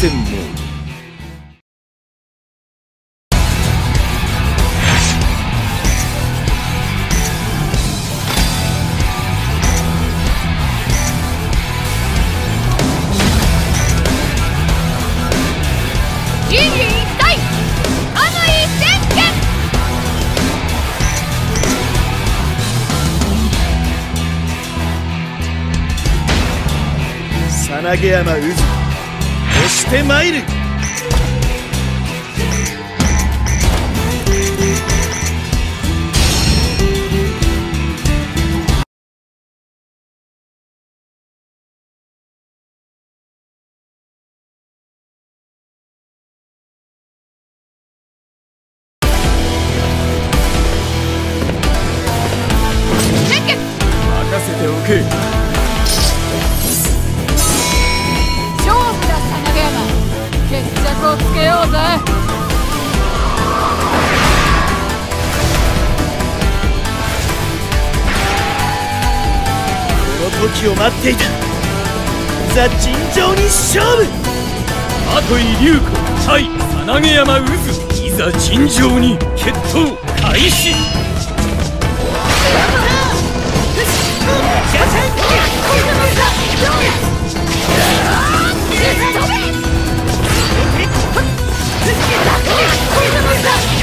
戦モード人類一体カムイ宣言さなげ山渦して参る。宣言任せておけ時を待っていた。ザ尋常に勝負。後井龍子対さなげ山渦。いざ尋常に決闘開始。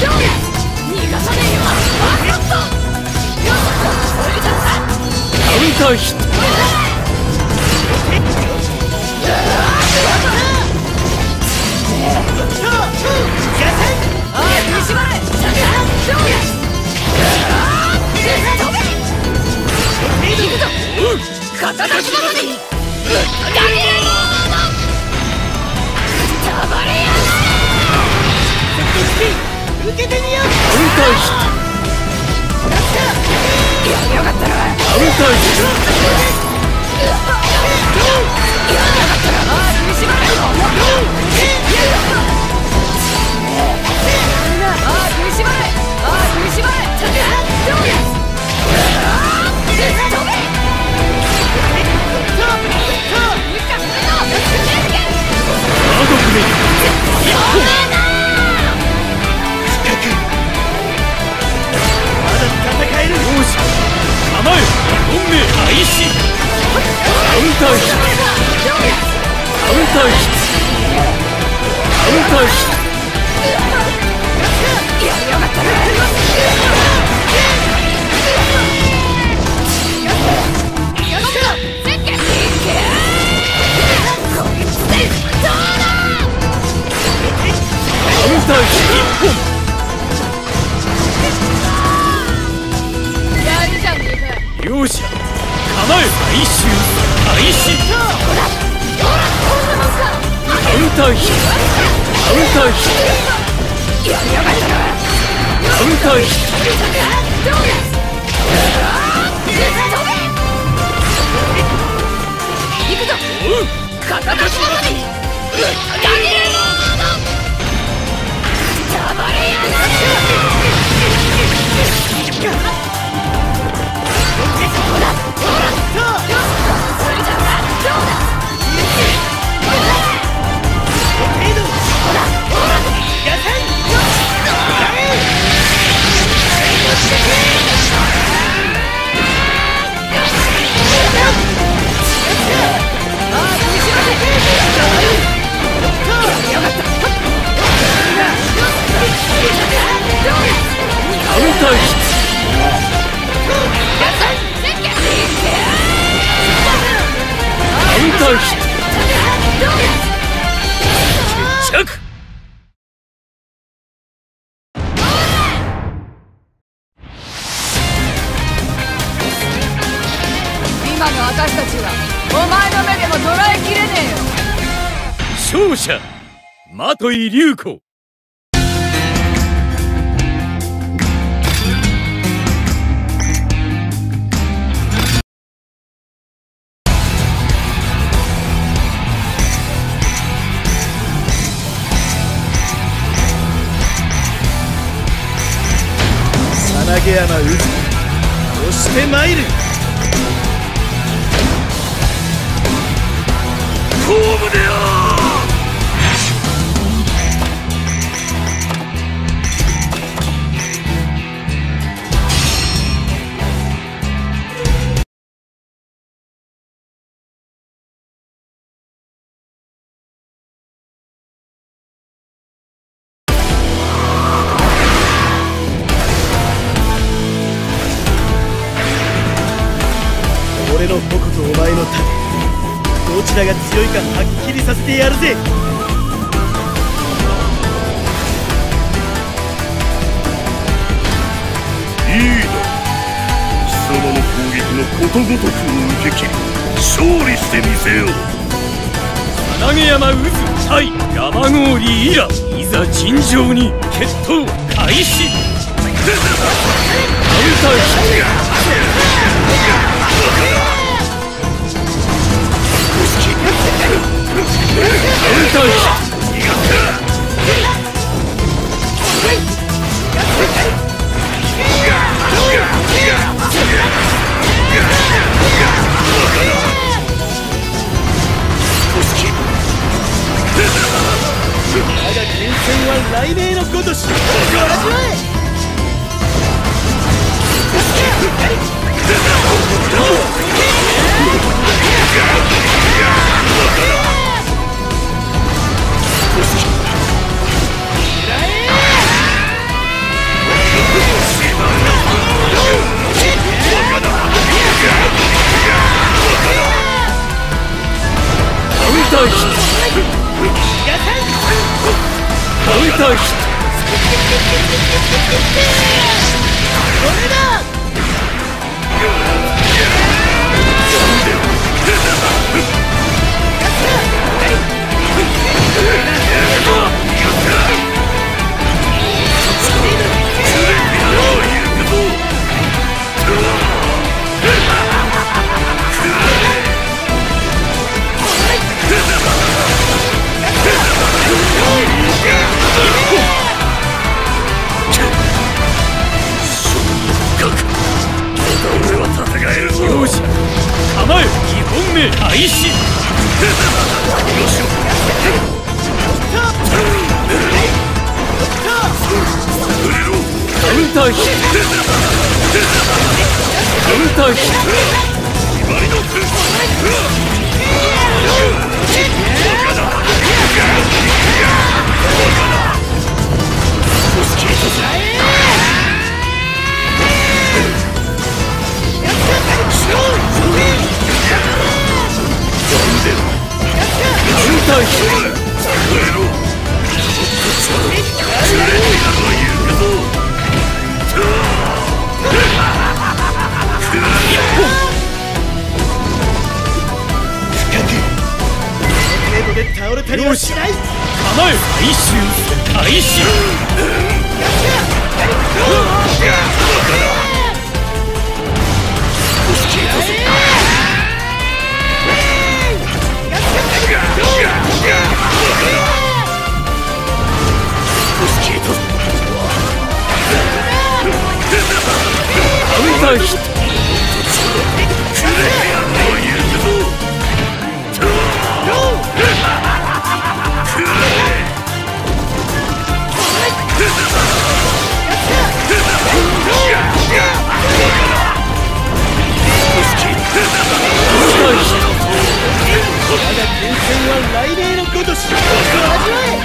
カウンターヒッカ命開始カウンターヒットカウンターヒットカウンターヒットカウンターヒットやるじゃねえか一本容赦構え最終開始カウンターヒカウンターヒカウンターヒカウンターヒカウンターヒット決着。今の私たちはお前の目でも捉えきれねえよ。勝者的井龍子さなげ山渦押して参るホームであ俺の矛とお前の盾どちらが強いかはっきりさせてやるぜ。いいだ貴様の攻撃のことごとくを受け切り勝利してみせよ相山渦対山郡以来いざ尋常に決闘開始。カウターヒ雷鳴のごとし。味わえターヒットカウンターヒット俺カウンターヒットたりはし。ない構え回収開始カウンターヒットごとし味わえ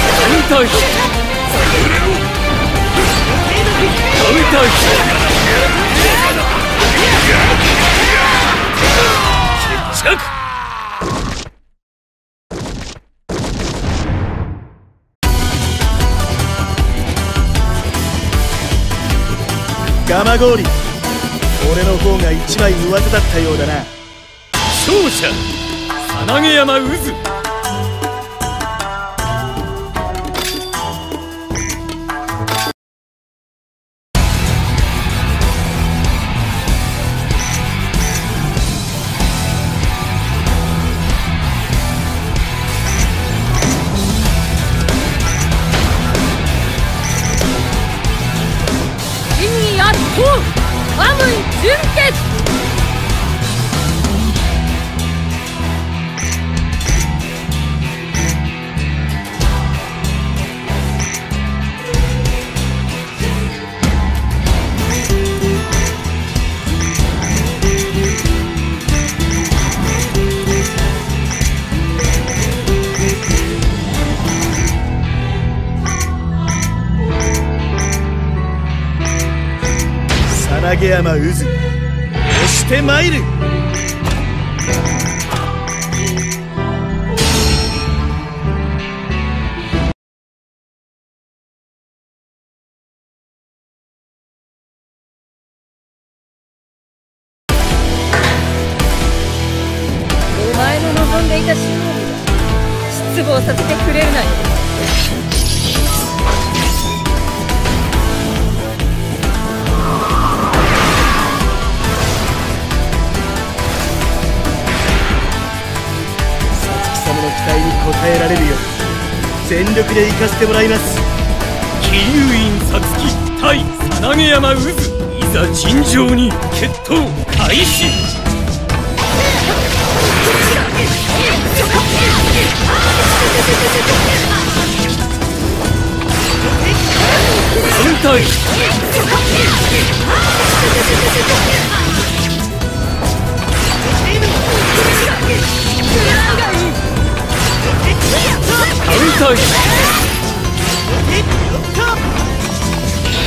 トカウンターヒットカウンターヒットガマゴーリ俺の方が一枚上手だったようだな。勝者さなげ山渦。純血なげ山渦。押してまいる。お前の望んでいた勝利だ失望させてくれるなよ。えられるよう全力で行かせてもらいます。桐生院さつき対さなげ山渦いざ尋常に決闘開始。反対反対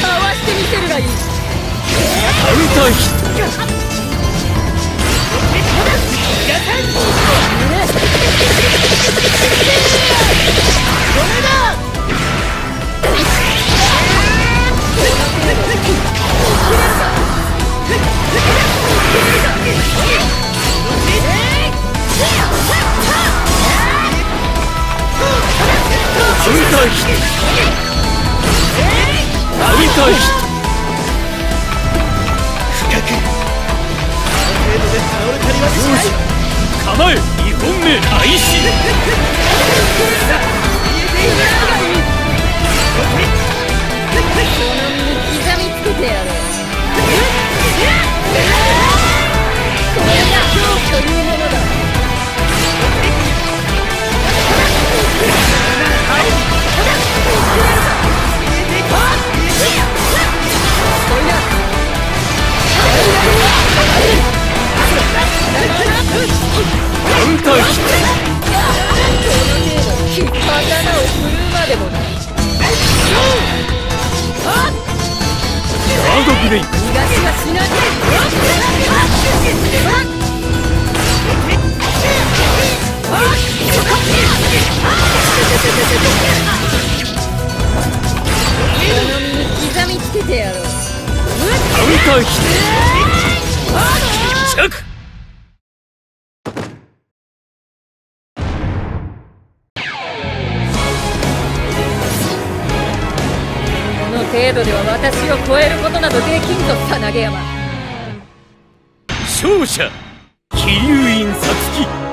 かわしてみせるがいい反対反対反対深く。程度で倒れたりはしない構え2本目開始その身に刻みつけてやろうこれが勝負というものこの程度では私を超えることなどできんぞさなげ山勝者。桐生院さつき